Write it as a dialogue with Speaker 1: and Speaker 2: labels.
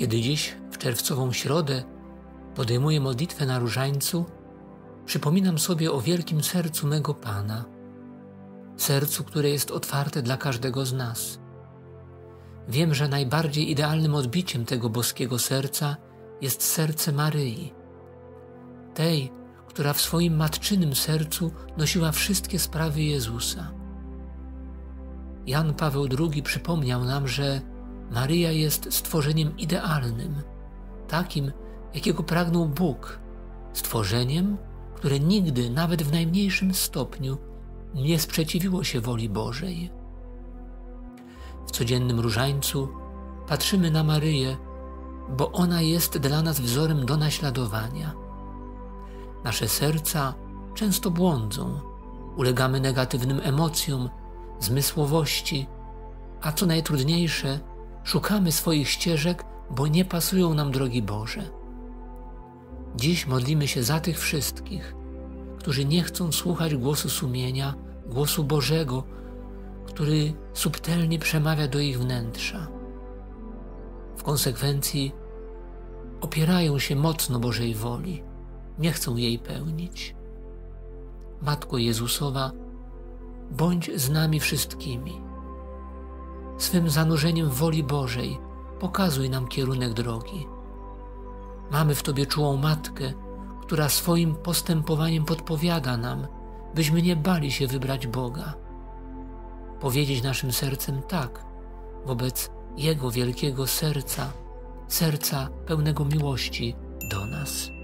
Speaker 1: Kiedy dziś, w czerwcową środę, podejmuję modlitwę na różańcu, przypominam sobie o wielkim sercu mego Pana, sercu, które jest otwarte dla każdego z nas. Wiem, że najbardziej idealnym odbiciem tego boskiego serca jest serce Maryi, tej, która w swoim matczynym sercu nosiła wszystkie sprawy Jezusa. Jan Paweł II przypomniał nam, że Maryja jest stworzeniem idealnym, takim, jakiego pragnął Bóg, stworzeniem, które nigdy, nawet w najmniejszym stopniu, nie sprzeciwiło się woli Bożej. W codziennym różańcu patrzymy na Maryję, bo ona jest dla nas wzorem do naśladowania. Nasze serca często błądzą, ulegamy negatywnym emocjom, zmysłowości, a co najtrudniejsze, szukamy swoich ścieżek, bo nie pasują nam drogi Boże. Dziś modlimy się za tych wszystkich, którzy nie chcą słuchać głosu sumienia, głosu Bożego, który subtelnie przemawia do ich wnętrza. W konsekwencji opierają się mocno Bożej woli, nie chcą jej pełnić. Matko Jezusowa, bądź z nami wszystkimi. Swym zanurzeniem w woli Bożej pokazuj nam kierunek drogi. Mamy w Tobie czułą Matkę, która swoim postępowaniem podpowiada nam, byśmy nie bali się wybrać Boga. Powiedzieć naszym sercem tak wobec Jego wielkiego serca, serca pełnego miłości do nas.